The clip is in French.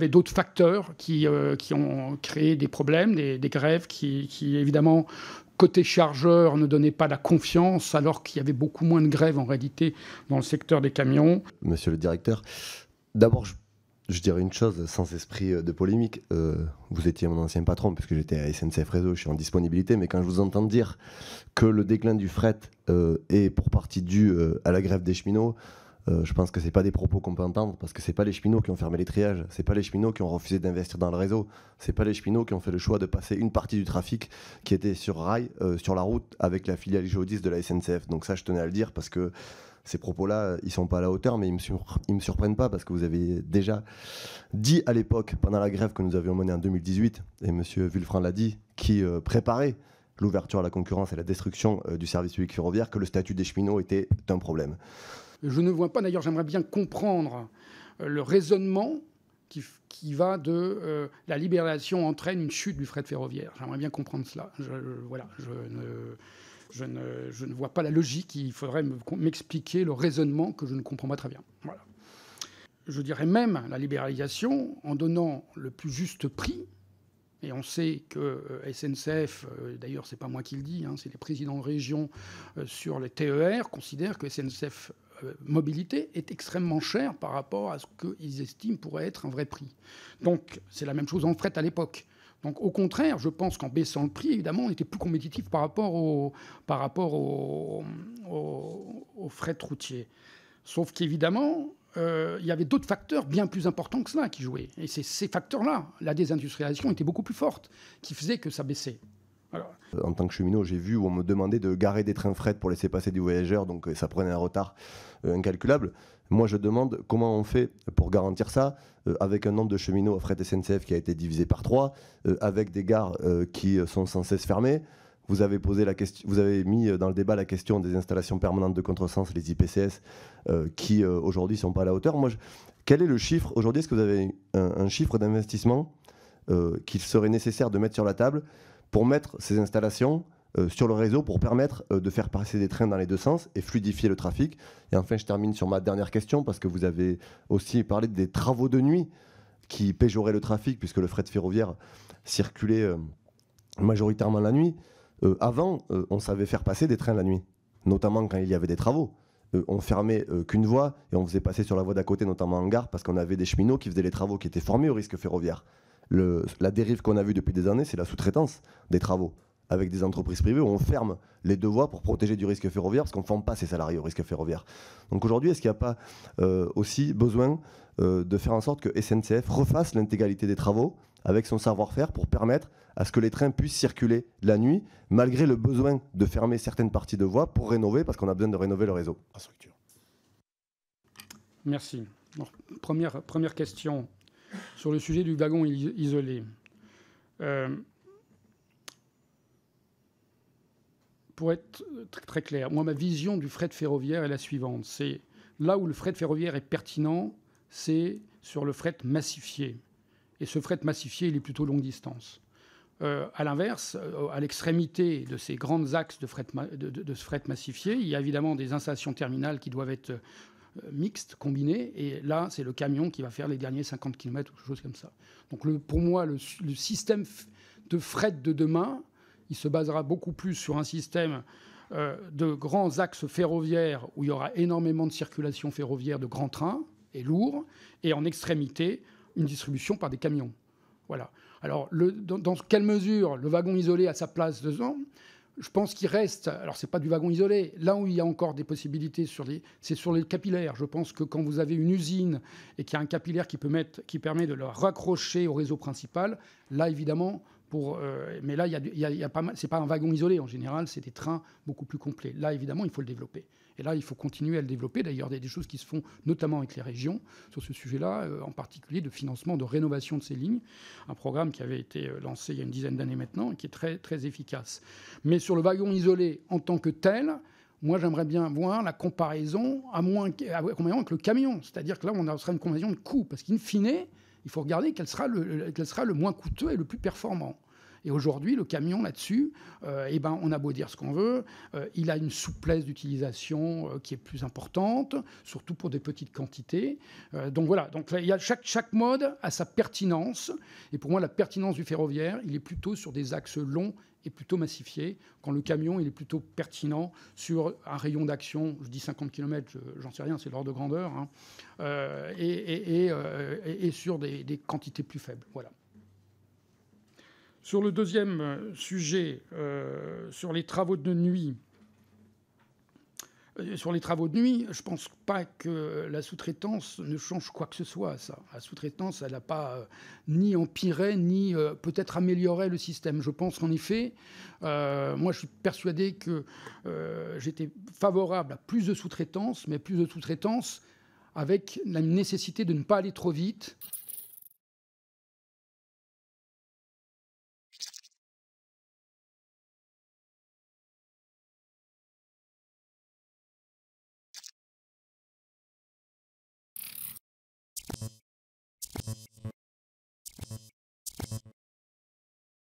Avait d'autres facteurs qui, euh, qui ont créé des problèmes, des, grèves qui, évidemment, côté chargeur, ne donnaient pas la confiance, alors qu'il y avait beaucoup moins de grèves en réalité dans le secteur des camions. Monsieur le directeur, d'abord, je dirais une chose sans esprit euh, de polémique. Euh, vous étiez mon ancien patron, puisque j'étais à SNCF Réseau, je suis en disponibilité, mais quand je vous entends dire que le déclin du fret est pour partie dû à la grève des cheminots, je pense que ce pas des propos qu'on peut entendre, parce que ce pas les cheminots qui ont fermé les triages, ce pas les cheminots qui ont refusé d'investir dans le réseau, ce pas les cheminots qui ont fait le choix de passer une partie du trafic qui était sur rail, sur la route, avec la filiale géodis de la SNCF. Donc ça, je tenais à le dire, parce que ces propos-là, ils sont pas à la hauteur, mais ils me, me surprennent pas parce que vous avez déjà dit à l'époque, pendant la grève que nous avions menée en 2018, et M. Vulfran l'a dit, qui euh, préparait l'ouverture à la concurrence et la destruction euh, du service public ferroviaire, que le statut des cheminots était un problème. Je ne vois pas, d'ailleurs, j'aimerais bien comprendre euh, le raisonnement qui, va de la libération entraîne une chute du fret ferroviaire. J'aimerais bien comprendre cela. voilà, je ne je ne, vois pas la logique. Il faudrait m'expliquer le raisonnement que je ne comprends pas très bien. Voilà. Je dirais même la libéralisation en donnant le plus juste prix. Et on sait que euh, SNCF, euh, d'ailleurs c'est pas moi qui le dis, hein, c'est les présidents de région euh, sur les TER, considèrent que SNCF mobilité est extrêmement cher par rapport à ce qu'ils estiment pourrait être un vrai prix. Donc c'est la même chose en fret à l'époque. Donc au contraire, je pense qu'en baissant le prix, évidemment, on était plus compétitif par rapport au, par rapport au, fret routier. Sauf qu'évidemment, euh, il y avait d'autres facteurs bien plus importants que cela qui jouaient. Et c'est ces facteurs-là, la désindustrialisation était beaucoup plus forte, qui faisaient que ça baissait. En tant que cheminot, j'ai vu où on me demandait de garer des trains fret pour laisser passer des voyageurs, donc euh, ça prenait un retard euh, incalculable. Moi, je demande comment on fait pour garantir ça, euh, avec un nombre de cheminots à fret SNCF qui a été divisé par trois, avec des gares qui sont sans cesse fermées. Vous avez, posé la question, vous avez mis dans le débat la question des installations permanentes de contresens, les IPCS, qui aujourd'hui ne sont pas à la hauteur. Moi, quel est le chiffre Aujourd'hui, est-ce que vous avez un chiffre d'investissement qu'il serait nécessaire de mettre sur la table pour mettre ces installations euh, sur le réseau pour permettre euh, de faire passer des trains dans les deux sens et fluidifier le trafic. Et enfin, je termine sur ma dernière question parce que vous avez aussi parlé des travaux de nuit qui péjoraient le trafic puisque le fret ferroviaire circulait euh, majoritairement la nuit. avant, on savait faire passer des trains la nuit, notamment quand il y avait des travaux. on fermait qu'une voie et on faisait passer sur la voie d'à côté, notamment en gare, parce qu'on avait des cheminots qui faisaient les travaux, qui étaient formés au risque ferroviaire la dérive qu'on a vue depuis des années, c'est la sous-traitance des travaux avec des entreprises privées où on ferme les deux voies pour protéger du risque ferroviaire parce qu'on ne forme pas ses salariés au risque ferroviaire. Donc aujourd'hui, est-ce qu'il n'y a pas euh, aussi besoin euh, de faire en sorte que SNCF refasse l'intégralité des travaux avec son savoir-faire pour permettre à ce que les trains puissent circuler la nuit malgré le besoin de fermer certaines parties de voies pour rénover parce qu'on a besoin de rénover le réseau? Merci. première, première question sur le sujet du wagon isolé. Euh, pour être très, clair, moi, ma vision du fret ferroviaire est la suivante. C'est là où le fret ferroviaire est pertinent, c'est sur le fret massifié. Et ce fret massifié, il est plutôt longue distance. Euh, à l'inverse, euh, à l'extrémité de ces grands axes de, fret, massifié, il y a évidemment des installations terminales qui doivent être mixte, combiné, et là, c'est le camion qui va faire les derniers 50 km ou quelque chose comme ça. Donc le, pour moi, le, système de fret de demain, il se basera beaucoup plus sur un système euh, de grands axes ferroviaires où il y aura énormément de circulation ferroviaire de grands trains et lourds, et en extrémité, une distribution par des camions. Voilà. Alors, dans, dans, quelle mesure le wagon isolé a sa place dedans? Je pense qu'il reste, alors c'est pas du wagon isolé, là où il y a encore des possibilités, c'est sur les capillaires. Je pense que quand vous avez une usine et qu'il y a un capillaire qui, peut mettre, qui permet de le raccrocher au réseau principal, là évidemment, euh, mais là, il y pas c'est pas un wagon isolé en général, c'est des trains beaucoup plus complets. Là évidemment, il faut le développer. Et là, il faut continuer à le développer. D'ailleurs, il y a des choses qui se font notamment avec les régions sur ce sujet-là, euh, en particulier de financement, de rénovation de ces lignes. Un programme qui avait été euh, lancé il y a une dizaine d'années maintenant et qui est très, efficace. Mais sur le wagon isolé en tant que tel, moi, j'aimerais bien voir la comparaison à moins avec le camion. C'est-à-dire que là, on sera une comparaison de coût. Parce qu'in fine, il faut regarder quel sera, le, quel sera le moins coûteux et le plus performant. Et aujourd'hui, le camion là-dessus, euh, eh ben, on a beau dire ce qu'on veut, euh, il a une souplesse d'utilisation euh, qui est plus importante, surtout pour des petites quantités. donc voilà, donc y a chaque, mode a sa pertinence. Et pour moi, la pertinence du ferroviaire, il est plutôt sur des axes longs et plutôt massifié, quand le camion il est plutôt pertinent sur un rayon d'action, je dis 50 km, j'en sais rien, c'est l'ordre de grandeur, hein, et, et, sur des, des, quantités plus faibles. Voilà. Sur le deuxième euh, sujet, euh, sur les travaux de nuit, euh, sur les travaux de nuit, je pense pas que la sous-traitance ne change quoi que ce soit ça. La sous-traitance, elle n'a pas ni empiré, ni peut-être amélioré le système. Je pense qu'en effet, moi je suis persuadé que j'étais favorable à plus de sous-traitance, mais plus de sous-traitance avec la nécessité de ne pas aller trop vite